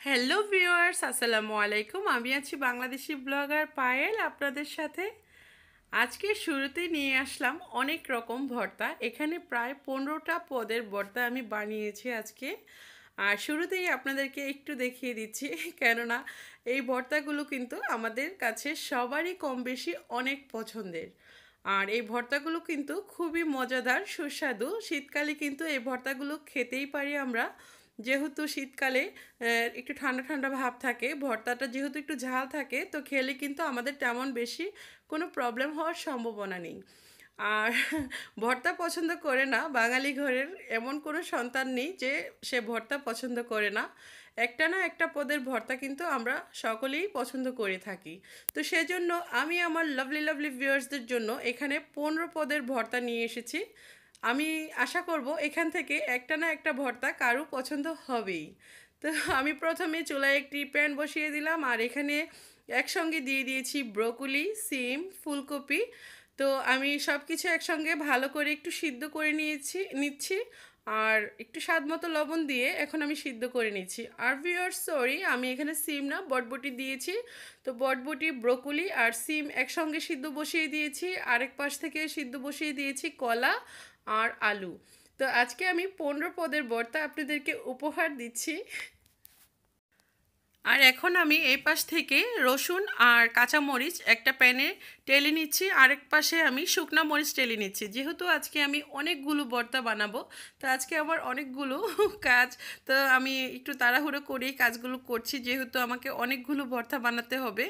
Hello viewers আসসালামু আলাইকুম আমি আছি বাংলাদেশি ব্লগার পায়েল আপনাদের সাথে। আজকে শুরুতেই নিয়ে আসলাম অনেক রকম ভর্তা। এখানে প্রায় পনেরোটা পদের ভর্তা আমি বানিয়েছি আজকে। আর শুরুতেই আপনাদেরকে একটু দেখিয়ে দিচ্ছি, কেননা এই ভর্তাগুলো কিন্তু আমাদের কাছে সবারই কম বেশি অনেক পছন্দের। আর এই ভর্তাগুলো কিন্তু খুবই মজাদার, সুস্বাদু। শীতকালে কিন্তু এই ভর্তাগুলো খেতেই পারি আমরা। যেহেতু শীতকালে একটু ঠান্ডা ঠান্ডা ভাব থাকে, ভর্তাটা যেহেতু একটু ঝাল থাকে, তো খেলে কিন্তু আমাদের তেমন বেশি কোনো প্রবলেম হওয়ার সম্ভাবনা নেই। আর ভর্তা পছন্দ করে না, বাঙালি ঘরের এমন কোনো সন্তান নেই যে সে ভর্তা পছন্দ করে না। একটা না একটা পদের ভর্তা কিন্তু আমরা সকলেই পছন্দ করে থাকি। তো সেজন্য আমি আমার লাভলি লাভলি ভিউয়ার্সদের জন্য এখানে পনেরো পদের ভর্তা নিয়ে এসেছি। আমি আশা করব এখান থেকে একটা না একটা ভর্তা কারও পছন্দ হবেই। তো আমি প্রথমে চুলায় একটি প্যান বসিয়ে দিলাম আর এখানে একসঙ্গে দিয়ে দিয়েছি ব্রোকলি, সিম, ফুলকপি। তো আমি সব কিছু একসঙ্গে ভালো করে একটু সিদ্ধ করে নিয়েছি, নিচ্ছি আর একটু স্বাদ মতো লবণ দিয়ে এখন আমি সিদ্ধ করে নিচ্ছি। আর ভিওর সরি আমি এখানে সিম না, বটবটি দিয়েছি। তো বটবটি, ব্রোকলি আর সিম একসঙ্গে সিদ্ধ বসিয়ে দিয়েছি। আরেক পাশ থেকে সিদ্ধ বসিয়ে দিয়েছি কলা। আর আলু। তো আজকে আমি পনেরো পদের বর্তা আপনাদেরকে উপহার দিচ্ছি। আর এখন আমি এই পাশ থেকে রসুন আর কাঁচা মরিচ একটা প্যানে টেলে নিচ্ছি, আরেক পাশে আমি শুকনা মরিচ টেলে নিচ্ছি। যেহেতু আজকে আমি অনেকগুলো বর্তা বানাবো, তো আজকে আমার অনেকগুলো কাজ, তো আমি একটু তাড়াহুড়ো করেই কাজগুলো করছি, যেহেতু আমাকে অনেকগুলো ভর্তা বানাতে হবে।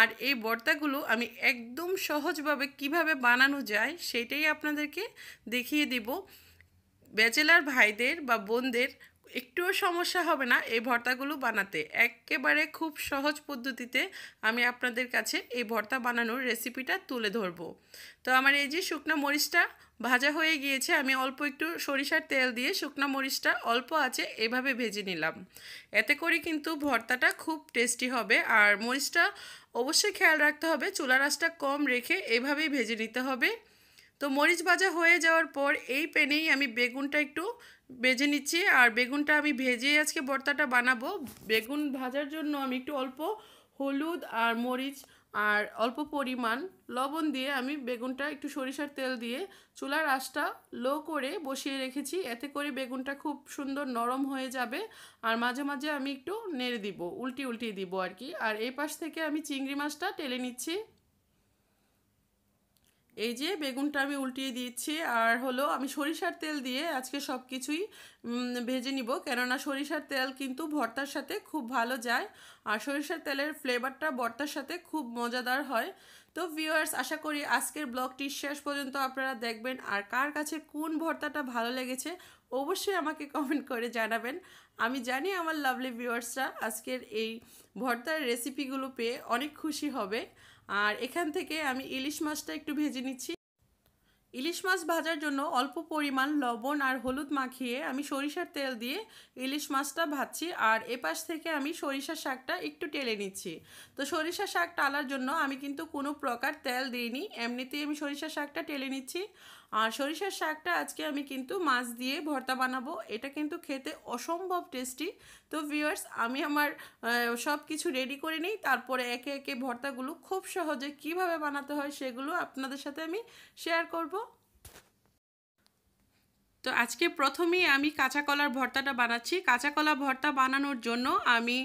আর এই ভর্তাগুলো আমি একদম সহজভাবে কীভাবে বানানো যায় সেটাই আপনাদেরকে দেখিয়ে দিব। ব্যাচেলার ভাইদের বা বোনদের একটুও সমস্যা হবে না এই ভর্তাগুলো বানাতে। একেবারে খুব সহজ পদ্ধতিতে আমি আপনাদের কাছে এই ভর্তা বানানোর রেসিপিটা তুলে ধরব। তো আমার এই যে শুকনো মরিচটা ভাজা হয়ে গিয়েছে, আমি অল্প একটু সরিষার তেল দিয়ে শুকনো মরিচটা অল্প আছে এভাবে ভেজে নিলাম। এতে করে কিন্তু ভর্তাটা খুব টেস্টি হবে আর মরিচটা অবশ্যই খেয়াল রাখতে হবে চুলা রাসটা কম রেখে এভাবেই ভেজে নিতে হবে। তো মরিচ ভাজা হয়ে যাওয়ার পর এই প্যানেই আমি বেগুনটা একটু ভেজে নিচ্ছি, আর বেগুনটা আমি ভেজে আজকে ভর্তাটা বানাবো। বেগুন ভাজার জন্য আমি একটু অল্প হলুদ আর মরিচ আর অল্প পরিমাণ লবণ দিয়ে আমি বেগুনটা একটু সরিষার তেল দিয়ে চুলার আঁচটা লো করে বসিয়ে রেখেছি। এতে করে বেগুনটা খুব সুন্দর নরম হয়ে যাবে আর মাঝে মাঝে আমি একটু নেড়ে দিব, উল্টি উল্টিয়ে দিব আর কি। আর এই পাশ থেকে আমি চিংড়ি মাছটা টেলে নিচ্ছি। এই যে বেগুনটা আমি উল্টিয়ে দিচ্ছি আর হলো আমি সরিষার তেল দিয়ে আজকে সব কিছুই ভেজে নিব। কেননা সরিষার তেল কিন্তু ভর্তার সাথে খুব ভালো যায়, আর সরিষার তেলের ফ্লেভারটা ভর্তার সাথে খুব মজাদার হয়। তো ভিউয়ার্স আশা করি আজকের ব্লগটি শেষ পর্যন্ত আপনারা দেখবেন, আর কার কাছে কোন ভর্তাটা ভালো লেগেছে অবশ্যই আমাকে কমেন্ট করে জানাবেন। আমি জানি আমার লাভলি ভিউয়ার্সরা আজকের এই ভর্তার রেসিপিগুলো পেয়ে অনেক খুশি হবে। আর এখান থেকে আমি ইলিশ মাছটা একটু ভেজে নিচ্ছি। ইলিশ মাছ ভাজার জন্য অল্প পরিমাণ লবণ আর হলুদ মাখিয়ে আমি সরিষার তেল দিয়ে ইলিশ মাছটা ভাজছি আর এপাশ থেকে আমি সরিষার শাকটা একটু টেলে নিচ্ছি। তো সরিষার শাক টালার জন্য আমি কিন্তু কোনো প্রকার তেল দিইনি, এমনিতেই আমি সরিষার শাকটা টেলে নিচ্ছি। আর সরিষার শাকটা আজকে আমি কিন্তু মাছ দিয়ে ভর্তা বানাবো, এটা কিন্তু খেতে অসম্ভব টেস্টি তো ভিউয়ার্স আমি আমার সব কিছু রেডি করে নিই। তারপরে একে একে ভর্তাগুলো খুব সহজে কীভাবে বানাতে হয় সেগুলো আপনাদের সাথে আমি শেয়ার করব। তো আজকে প্রথমেই আমি কাঁচা কলার ভর্তাটা বানাচ্ছি। কাঁচা কলা ভর্তা বানানোর জন্য আমি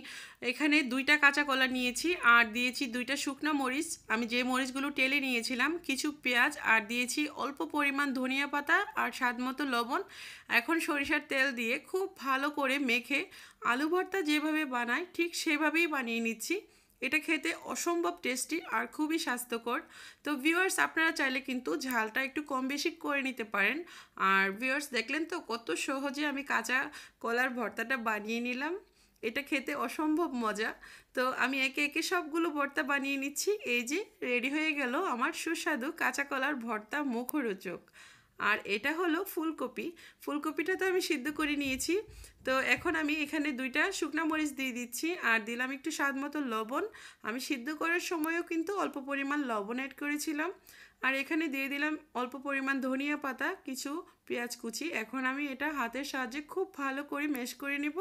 এখানে দুইটা কাঁচা কলা নিয়েছি, আর দিয়েছি দুইটা শুকনো মরিচ। আমি যে মরিচগুলো টেলে নিয়েছিলাম, কিছু পেঁয়াজ, আর দিয়েছি অল্প পরিমাণ ধনিয়া পাতা আর স্বাদ মতো লবণ। এখন সরিষার তেল দিয়ে খুব ভালো করে মেখে আলু ভর্তা যেভাবে বানাই, ঠিক সেভাবেই বানিয়ে নিচ্ছি। এটা খেতে অসম্ভব টেস্টি আর খুবই স্বাস্থ্যকর। তো ভিউয়ার্স আপনারা চাইলে কিন্তু ঝালটা একটু কম বেশি করে নিতে পারেন। আর ভিউয়ার্স দেখলেন তো কত সহজে আমি কাঁচা কলার ভর্তাটা বানিয়ে নিলাম। এটা খেতে অসম্ভব মজা। তো আমি একে একে সবগুলো ভর্তা বানিয়ে নিচ্ছি। এই যে রেডি হয়ে গেল আমার সুস্বাদু কাঁচা কলার ভর্তা মুখরোচক। আর এটা হলো ফুলকপি। ফুলকপিটা তো আমি সিদ্ধ করে নিয়েছি। তো এখন আমি এখানে দুইটা শুকনো মরিচ দিয়ে দিচ্ছি আর দিলাম একটু স্বাদ মতো লবণ। আমি সিদ্ধ করার সময়ও কিন্তু অল্প পরিমাণ লবণ অ্যাড করেছিলাম। আর এখানে দিয়ে দিলাম অল্প পরিমাণ ধনিয়া পাতা, কিছু পেঁয়াজ কুচি। এখন আমি এটা হাতের সাহায্যে খুব ভালো করে মেশ করে নেব।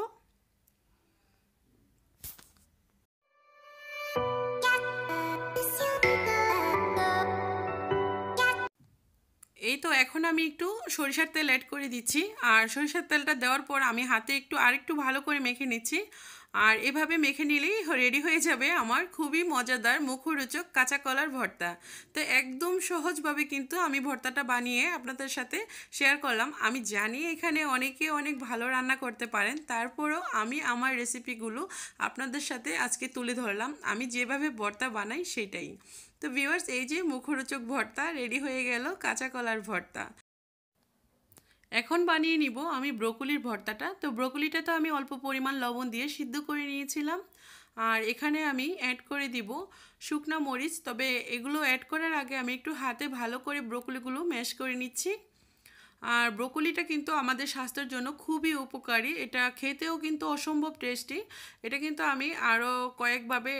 এই তো এখন আমি একটু সরিষার তেল অ্যাড করে দিচ্ছি। আর সরিষার তেলটা দেওয়ার পর আমি হাতে একটু আরেকটু ভালো করে মেখে নিচ্ছি। আর এভাবে মেখে নিলেই রেডি হয়ে যাবে আমার খুবই মজাদার মুখরোচক কাঁচা কলার ভর্তা। তো একদম সহজভাবে কিন্তু আমি ভর্তাটা বানিয়ে আপনাদের সাথে শেয়ার করলাম। আমি জানি এখানে অনেকে অনেক ভালো রান্না করতে পারেন, তারপরেও আমি আমার রেসিপিগুলো আপনাদের সাথে আজকে তুলে ধরলাম। আমি যেভাবে ভর্তা বানাই সেটাই। তো ভিউয়ার্স এই যে মুখরোচক ভর্তা রেডি হয়ে গেল, কাঁচা কলার ভর্তা। এখন বানিয়ে নিব আমি ব্রোকলির ভর্তাটা। তো ব্রোকলিটা তো আমি অল্প পরিমাণ লবণ দিয়ে সিদ্ধ করে নিয়েছিলাম। আর এখানে আমি অ্যাড করে দিব শুকনা মরিচ। তবে এগুলো অ্যাড করার আগে আমি একটু হাতে ভালো করে ব্রোকলিগুলো ম্যাশ করে নিচ্ছি। আর ব্রোকলিটা কিন্তু আমাদের স্বাস্থ্যের জন্য খুবই উপকারী। এটা খেতেও কিন্তু অসম্ভব টেস্টি। এটা কিন্তু আমি আরও কয়েকভাবে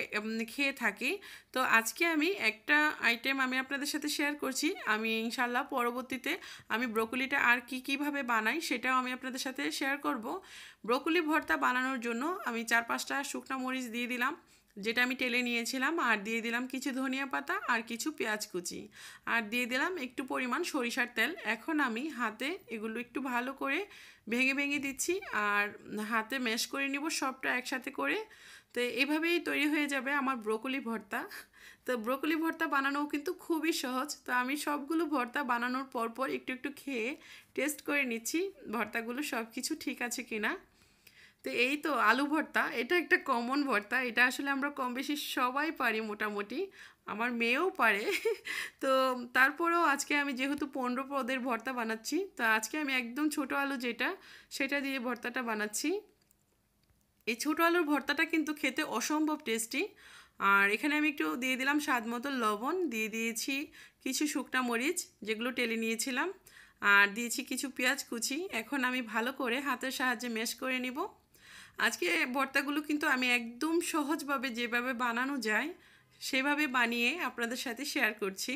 খেয়ে থাকি। তো আজকে আমি একটা আইটেম আমি আপনাদের সাথে শেয়ার করছি। আমি ইনশাল্লাহ পরবর্তীতে আমি ব্রোকলিটা আর কি কীভাবে বানাই সেটাও আমি আপনাদের সাথে শেয়ার করব। ব্রোকলি ভর্তা বানানোর জন্য আমি চার পাঁচটা শুকনা মরিচ দিয়ে দিলাম। যেটা আমি টেলে নিয়েছিলাম, আর দিয়ে দিলাম কিছু ধনিয়া পাতা আর কিছু পেঁয়াজ কুচি। আর দিয়ে দিলাম একটু পরিমাণ সরিষার তেল। এখন আমি হাতে এগুলো একটু ভালো করে ভেঙে ভেঙে দিচ্ছি আর হাতে ম্যাশ করে নিব সবটা একসাথে করে। তো এভাবেই তৈরি হয়ে যাবে আমার ব্রোকলি ভর্তা। তো ব্রোকলি ভর্তা বানানোও কিন্তু খুবই সহজ। তো আমি সবগুলো ভর্তা বানানোর পরপর একটু একটু খেয়ে টেস্ট করে নিচ্ছি ভর্তাগুলো সব কিছু ঠিক আছে কিনা। তো এই তো আলু ভর্তা, এটা একটা কমন ভর্তা, এটা আসলে আমরা কম বেশি সবাই পারি মোটামুটি, আমার মেয়েও পারে। তো তারপরেও আজকে আমি যেহেতু পনেরো পদের ভর্তা বানাচ্ছি, তো আজকে আমি একদম ছোট আলু যেটা, সেটা দিয়ে ভর্তাটা বানাচ্ছি। এই ছোটো আলুর ভর্তাটা কিন্তু খেতে অসম্ভব টেস্টি আর এখানে আমি একটু দিয়ে দিলাম স্বাদ মতো লবণ, দিয়ে দিয়েছি কিছু শুকনা মরিচ, যেগুলো টেলে নিয়েছিলাম, আর দিয়েছি কিছু পেঁয়াজ কুচি, এখন আমি ভালো করে হাতের সাহায্যে মেশ করে নিব। আজকে ভর্তাগুলো কিন্তু আমি একদম সহজভাবে যেভাবে বানানো যায়, সেভাবে বানিয়ে আপনাদের সাথে শেয়ার করছি।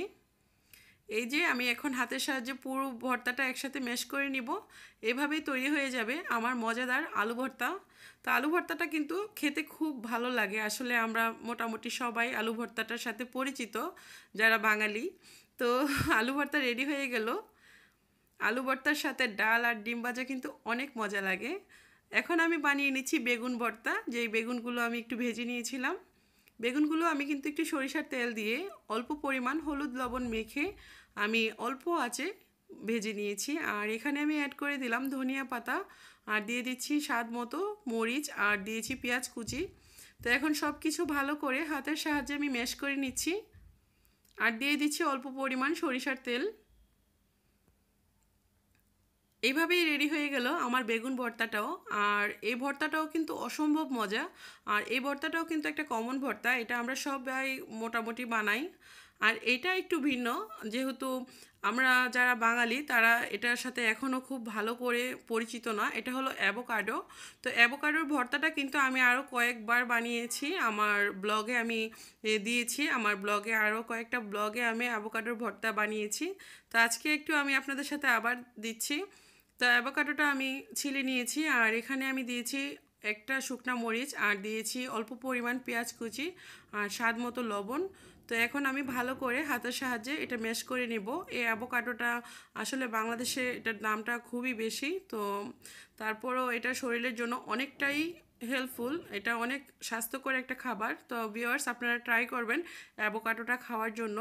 এই যে আমি এখন হাতের সাহায্যে পুরো ভর্তাটা একসাথে মেশ করে নিব। এভাবেই তৈরি হয়ে যাবে আমার মজাদার আলু ভর্তা। তো আলু ভর্তাটা কিন্তু খেতে খুব ভালো লাগে। আসলে আমরা মোটামুটি সবাই আলু ভর্তাটার সাথে পরিচিত, যারা বাঙালি। তো আলু ভর্তা রেডি হয়ে গেল। আলু ভর্তার সাথে ডাল আর ডিম ভাজা কিন্তু অনেক মজা লাগে। এখন আমি বানিয়ে নিচ্ছি বেগুন ভর্তা, যেই বেগুনগুলো আমি একটু ভেজে নিয়েছিলাম। বেগুনগুলো আমি কিন্তু একটু সরিষার তেল দিয়ে অল্প পরিমাণ হলুদ লবণ মেখে আমি অল্প আছে ভেজে নিয়েছি। আর এখানে আমি অ্যাড করে দিলাম ধনিয়া পাতা, আর দিয়ে দিচ্ছি স্বাদ মতো মরিচ, আর দিয়েছি পেঁয়াজ কুচি। তো এখন সব কিছু ভালো করে হাতের সাহায্যে আমি ম্যাশ করে নিচ্ছি। আর দিয়ে দিচ্ছি অল্প পরিমাণ সরিষার তেল। এইভাবেই রেডি হয়ে গেল আমার বেগুন ভর্তাটাও। আর এই ভর্তাটাও কিন্তু অসম্ভব মজা। আর এই ভর্তাটাও কিন্তু একটা কমন ভর্তা, এটা আমরা সবাই মোটামুটি বানাই। আর এটা একটু ভিন্ন, যেহেতু আমরা যারা বাঙালি, তারা এটার সাথে এখনও খুব ভালো করে পরিচিত না। এটা হলো অ্যাভোকাডো। তো অ্যাভোকাডোর ভর্তাটা কিন্তু আমি আরও কয়েকবার বানিয়েছি। আমার ব্লগে আমি দিয়েছি। আমার ব্লগে আরও কয়েকটা ব্লগে আমি অ্যাভোকাডোর ভর্তা বানিয়েছি। তো আজকে একটু আমি আপনাদের সাথে আবার দিচ্ছি। তো অ্যাভোকাডোটা আমি ছিলে নিয়েছি আর এখানে আমি দিয়েছি একটা শুকনা মরিচ আর দিয়েছি অল্প পরিমাণ পেঁয়াজ কুচি আর স্বাদ মতো লবণ। তো এখন আমি ভালো করে হাতের সাহায্যে এটা ম্যাশ করে নেব। এই অ্যাভোকাডোটা আসলে বাংলাদেশে এটার দামটা খুবই বেশি। তো তারপরও এটা শরীরের জন্য অনেকটাই হেল্পফুল। এটা অনেক স্বাস্থ্যকর একটা খাবার। তো ভিওয়ার্স আপনারা ট্রাই করবেন অ্যাভোকাডোটা খাওয়ার জন্য।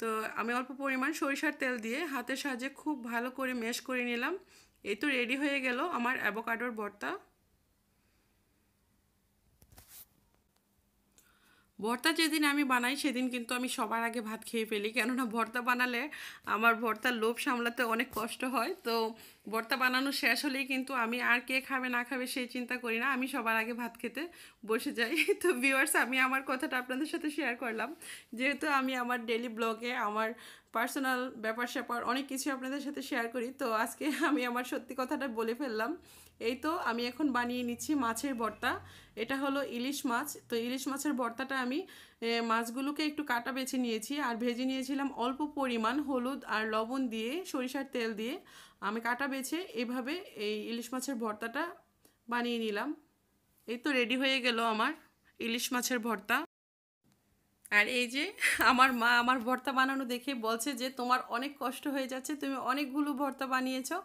তো আমি অল্প পরিমাণ সরিষার তেল দিয়ে হাতের সাহায্যে খুব ভালো করে ম্যাশ করে নিলাম। এই তো রেডি হয়ে গেল আমার অ্যাভোকাডোর ভর্তা। ভর্তা যেদিন আমি বানাই, সেদিন কিন্তু আমি সবার আগে ভাত খেয়ে ফেলি। কেননা ভর্তা বানালে আমার ভর্তার লোভ সামলাতে অনেক কষ্ট হয়। তো ভর্তা বানানো শেষ হলেই কিন্তু আমি আর কে খাবে, না খাবে সেই চিন্তা করি না। আমি সবার আগে ভাত খেতে বসে যাই। তো ভিউয়ার্স আমি আমার কথাটা আপনাদের সাথে শেয়ার করলাম। যেহেতু আমি আমার ডেলি ব্লগে আমার পার্সোনাল ব্যাপার স্যাপার অনেক কিছু আপনাদের সাথে শেয়ার করি, তো আজকে আমি আমার সত্যি কথাটা বলে ফেললাম। এই তো আমি এখন বানিয়ে নিচ্ছি মাছের ভর্তা। এটা হলো ইলিশ মাছ। তো ইলিশ মাছের ভর্তাটা আমি মাছগুলোকে একটু কাটা বেছে নিয়েছি আর ভেজে নিয়েছিলাম অল্প পরিমাণ হলুদ আর লবণ দিয়ে, সরিষার তেল দিয়ে। আমি কাটা বেছে এভাবে এই ইলিশ মাছের ভর্তাটা বানিয়ে নিলাম। এই তো রেডি হয়ে গেল আমার ইলিশ মাছের ভর্তা। আর এই যে আমার মা আমার ভর্তা বানানো দেখে বলছে যে, তোমার অনেক কষ্ট হয়ে যাচ্ছে, তুমি অনেকগুলো ভর্তা বানিয়েছো,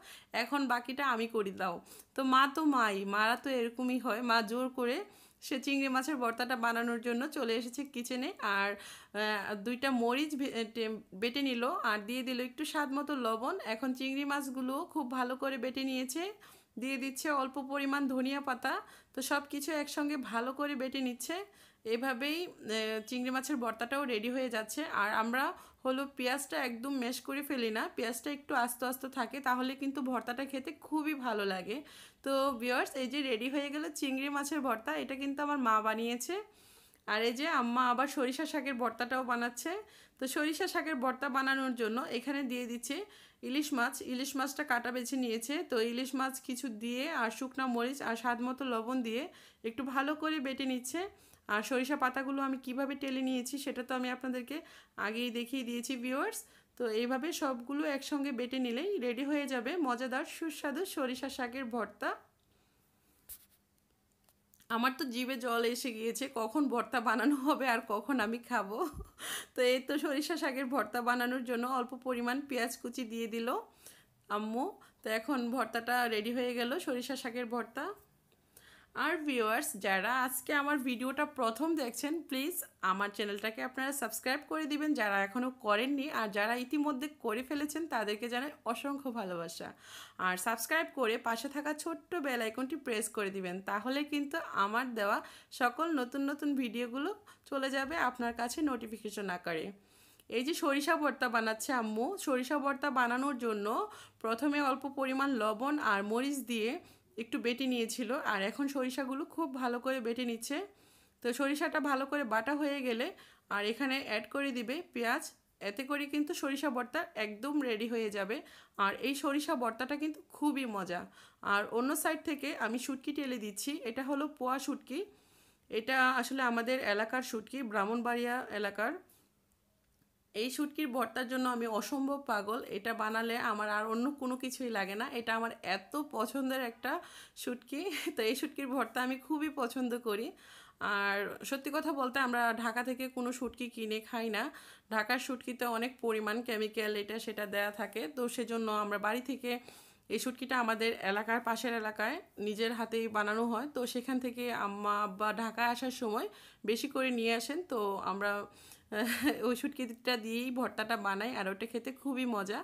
এখন বাকিটা আমি করি দাও। তো মা তো মাই, মারা তো এরকমই হয়। মা জোর করে সে চিংড়ি মাছের ভর্তাটা বানানোর জন্য চলে এসেছে কিচেনে আর দুইটা মরিচ বেটে নিল আর দিয়ে দিল একটু স্বাদ মতো লবণ। এখন চিংড়ি মাছগুলো খুব ভালো করে বেটে নিয়েছে, দিয়ে দিচ্ছে অল্প পরিমাণ ধনিয়া পাতা। তো সব কিছু একসঙ্গে ভালো করে বেটে নিচ্ছে। এভাবেই চিংড়ি মাছের ভর্তাটাও রেডি হয়ে যাচ্ছে। আর আমরা হলো পেঁয়াজটা একদম মেশ করে ফেলি না, পেঁয়াজটা একটু আস্তে আস্তে থাকে, তাহলে কিন্তু ভর্তাটা খেতে খুবই ভালো লাগে। তো বিয়ার্স এই যে রেডি হয়ে গেল চিংড়ি মাছের ভর্তা, এটা কিন্তু আমার মা বানিয়েছে। আর এই যে আম্মা আবার সরিষা শাকের ভর্তাটাও বানাচ্ছে। তো সরিষা শাকের ভর্তা বানানোর জন্য এখানে দিয়ে দিচ্ছে ইলিশ মাছ। ইলিশ মাছটা কাটা বেছে নিয়েছে। তো ইলিশ মাছ কিছু দিয়ে আর শুকনো মরিচ আর স্বাদ মতো লবণ দিয়ে একটু ভালো করে বেটে নিচ্ছে। আর সরিষা পাতাগুলো আমি কীভাবে টেলে নিয়েছি সেটা তো আমি আপনাদেরকে আগেই দেখিয়ে দিয়েছি ভিউয়ার্স তো এইভাবে সবগুলো একসঙ্গে বেটে নিলেই রেডি হয়ে যাবে মজাদার সুস্বাদু সরিষা শাকের ভর্তা। আমার তো জিভে জল এসে গিয়েছে, কখন ভর্তা বানানো হবে আর কখন আমি খাব। তো এই তো সরিষা শাকের ভর্তা বানানোর জন্য অল্প পরিমাণ পেঁয়াজ কুচি দিয়ে দিল আম্মু। তো এখন ভর্তাটা রেডি হয়ে গেল সরিষা শাকের ভর্তা। আর ভিউয়ার্স যারা আজকে আমার ভিডিওটা প্রথম দেখছেন প্লিজ আমার চ্যানেলটাকে আপনারা সাবস্ক্রাইব করে দিবেন, যারা এখনও করেননি আর যারা ইতিমধ্যে করে ফেলেছেন, তাদেরকে জানাই অসংখ্য ভালোবাসা। আর সাবস্ক্রাইব করে পাশে থাকা ছোট্ট বেল আইকনটি প্রেস করে দিবেন, তাহলে কিন্তু আমার দেওয়া সকল নতুন নতুন ভিডিওগুলো চলে যাবে আপনার কাছে নোটিফিকেশন আকারে। এই যে সরিষা ভর্তা বানাচ্ছে আম্মু, সরিষা ভর্তা বানানোর জন্য প্রথমে অল্প পরিমাণ লবণ আর মরিচ দিয়ে একটু বেটে নিয়েছিল। আর এখন সরিষাগুলো খুব ভালো করে বেটে নিচ্ছে। তো সরিষাটা ভালো করে বাটা হয়ে গেলে আর এখানে অ্যাড করে দিবে পেঁয়াজ। এতে করে কিন্তু সরিষা ভর্তা একদম রেডি হয়ে যাবে। আর এই সরিষা ভর্তাটা কিন্তু খুবই মজা। আর অন্য সাইড থেকে আমি শুটকি টেলে দিচ্ছি। এটা হলো পোয়া শুটকি। এটা আসলে আমাদের এলাকার শুটকি, ব্রাহ্মণবাড়িয়া এলাকার। এই শুটকির ভর্তার জন্য আমি অসম্ভব পাগল। এটা বানালে আমার আর অন্য কোনো কিছুই লাগে না। এটা আমার এত পছন্দের একটা শুটকি। তো এই শুটকির ভর্তা আমি খুবই পছন্দ করি। আর সত্যি কথা বলতে আমরা ঢাকা থেকে কোনো শুটকি কিনে খাই না। ঢাকার শুটকিতে অনেক পরিমাণ কেমিক্যাল এটা সেটা দেয়া থাকে। তো সেজন্য আমরা বাড়ি থেকে এই শুটকিটা আমাদের এলাকার পাশের এলাকায় নিজের হাতেই বানানো হয়। তো সেখান থেকে আম্মা আব্বা ঢাকায় আসার সময় বেশি করে নিয়ে আসেন। তো আমরা ওই শুটকিটা দিয়েই ভর্তাটা বানাই আর ওটা খেতে খুবই মজা।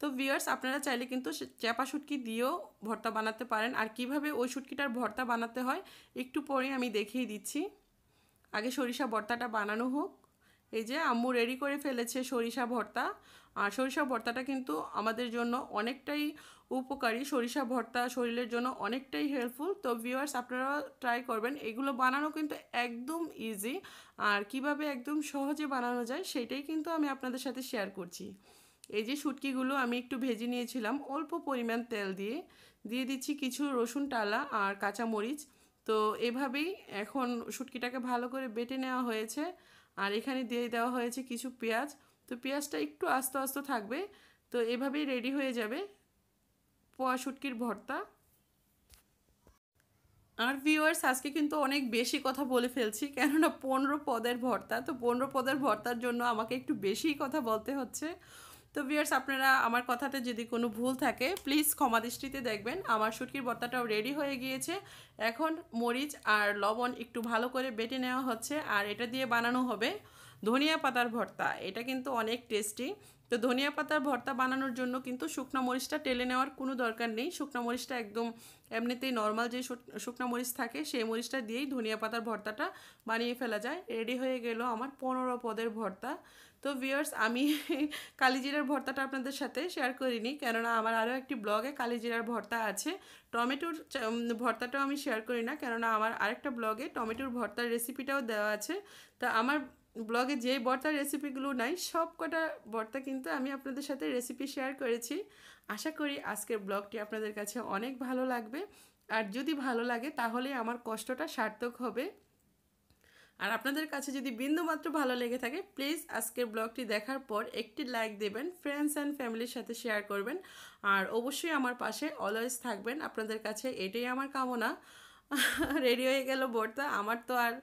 তো ভিওয়ার্স আপনারা চাইলে কিন্তু চাপা শুটকি দিয়েও ভর্তা বানাতে পারেন। আর কীভাবে ওই শুটকিটার ভর্তা বানাতে হয় একটু পরে আমি দেখিয়ে দিচ্ছি। আগে সরিষা ভর্তাটা বানানো হোক। এই যে আম্মু রেডি করে ফেলেছে সরিষা ভর্তা। আর সরিষা ভর্তাটা কিন্তু আমাদের জন্য অনেকটাই উপকারী। সরিষা ভর্তা শরীরের জন্য অনেকটাই হেল্পফুল তো ভিউয়ার্স আপনারা ট্রাই করবেন। এগুলো বানানো কিন্তু একদম ইজি আর কীভাবে একদম সহজে বানানো যায় সেটাই কিন্তু আমি আপনাদের সাথে শেয়ার করছি। এই যে শুটকিগুলো আমি একটু ভেজে নিয়েছিলাম, অল্প পরিমাণ তেল দিয়ে। দিয়ে দিচ্ছি কিছু রসুন টালা আর কাঁচা মরিচ তো এভাবেই এখন শুটকিটাকে ভালো করে বেটে নেওয়া হয়েছে। আর এখানে দিয়ে দেওয়া হয়েছে কিছু পেঁয়াজ। তো পেঁয়াজটা একটু আস্তে আস্তে থাকবে, তো এভাবেই রেডি হয়ে যাবে পোয়া শুটকির ভর্তা। আর ভিউয়ার্স আজকে কিন্তু অনেক বেশি কথা বলে ফেলছি, কেননা পনেরো পদের ভর্তা, তো পনেরো পদের ভর্তার জন্য আমাকে একটু বেশি কথা বলতে হচ্ছে। তো ভিউয়ার্স আপনারা আমার কথাতে যদি কোনো ভুল থাকে প্লিজ ক্ষমা দৃষ্টিতে দেখবেন। আমার শুটকির ভর্তাটাও রেডি হয়ে গিয়েছে। এখন মরিচ আর লবণ একটু ভালো করে বেটে নেওয়া হচ্ছে, আর এটা দিয়ে বানানো হবে ধনিয়া পাতার ভর্তা, এটা কিন্তু অনেক টেস্টি তো ধনিয়া পাতার ভর্তা বানানোর জন্য কিন্তু শুকনো মরিচটা টেলে নেওয়ার কোনো দরকার নেই। শুকনো মরিচটা একদম এমনিতেই নর্মাল যে শুকনো মরিচ থাকে, সেই মরিচটা দিয়েই ধনিয়া পাতার ভর্তাটা বানিয়ে ফেলা যায়। রেডি হয়ে গেল আমার পনেরো পদের ভর্তা। তো ভিওর্স আমি কালিজিরার ভর্তাটা আপনাদের সাথে শেয়ার করিনি, কেননা আমার আরও একটি ব্লগে কালিজিরার ভর্তা আছে। টমেটোর ভর্তাটাও আমি শেয়ার করি না, কেননা আমার আরেকটা ব্লগে টমেটোর ভর্তার রেসিপিটাও দেওয়া আছে। তা আমার ব্লগে যে বর্তার রেসিপিগুলো নাই, সব কটা ভর্তা কিন্তু আমি আপনাদের সাথে রেসিপি শেয়ার করেছি। আশা করি আজকের ব্লগটি আপনাদের কাছে অনেক ভালো লাগবে। আর যদি ভালো লাগে, তাহলে আমার কষ্টটা সার্থক হবে। আর আপনাদের কাছে যদি বিন্দুমাত্র ভালো লেগে থাকে প্লিজ আজকের ব্লগটি দেখার পর একটি লাইক দেবেন ফ্রেন্ডস অ্যান্ড ফ্যামিলির সাথে শেয়ার করবেন। আর অবশ্যই আমার পাশে অলওয়েজ থাকবেন। আপনাদের কাছে এটাই আমার কামনা। রেডি হয়ে গেল বর্তা, আমার তো আর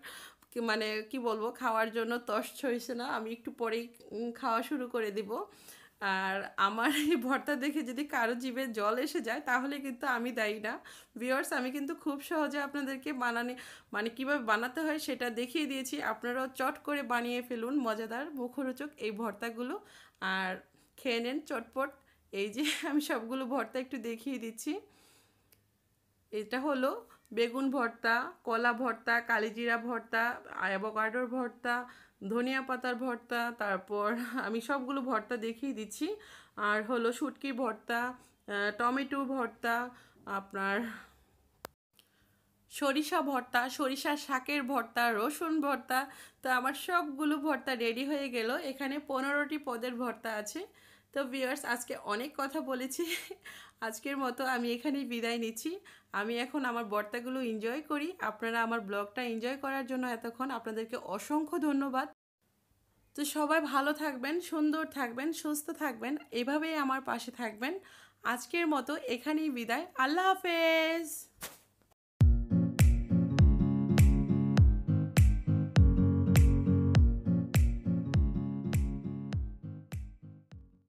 মানে কি বলব, খাওয়ার জন্য তস্ত হয়েছে না, আমি একটু পরেই খাওয়া শুরু করে দিব। আর আমার এই ভর্তা দেখে যদি কারও জীবে জল এসে যায়, তাহলে কিন্তু আমি দায়ী না। ভিওর্স আমি কিন্তু খুব সহজে আপনাদেরকে বানানে মানে কীভাবে বানাতে হয় সেটা দেখিয়ে দিয়েছি। আপনারাও চট করে বানিয়ে ফেলুন, মজাদার মুখরোচক এই ভর্তাগুলো। আর খেয়ে নেন চটপট। এই যে, আমি সবগুলো ভর্তা একটু দেখিয়ে দিচ্ছি। এটা হলো বেগুন ভর্তা, কলা ভর্তা, কালিজিরা ভর্তা, অ্যাভোকাডোর ভর্তা, ধনিয়া পাতার ভর্তা, তারপর আমি সবগুলো ভর্তা দেখিয়ে দিচ্ছি। আর হলো শুটকি ভর্তা টমেটো ভর্তা, আপনার সরিষা ভর্তা সরিষা শাকের ভর্তা, রসুন ভর্তা, তো আমার সবগুলো ভর্তা রেডি হয়ে গেল। এখানে পনেরোটি পদের ভর্তা আছে। তো ভিউয়ার্স আজকে অনেক কথা বলেছি। আজকের মতো আমি এখানেই বিদায় নিচ্ছি। আমি এখন আমার বর্তাগুলো এনজয় করি। আপনারা আমার ব্লগটা এনজয় করার জন্য এতক্ষণ আপনাদেরকে অসংখ্য ধন্যবাদ। তো সবাই ভালো থাকবেন, সুন্দর থাকবেন, সুস্থ থাকবেন, এভাবেই আমার পাশে থাকবেন। আজকের মতো এখানেই বিদায়। আল্লাহ হাফেজ!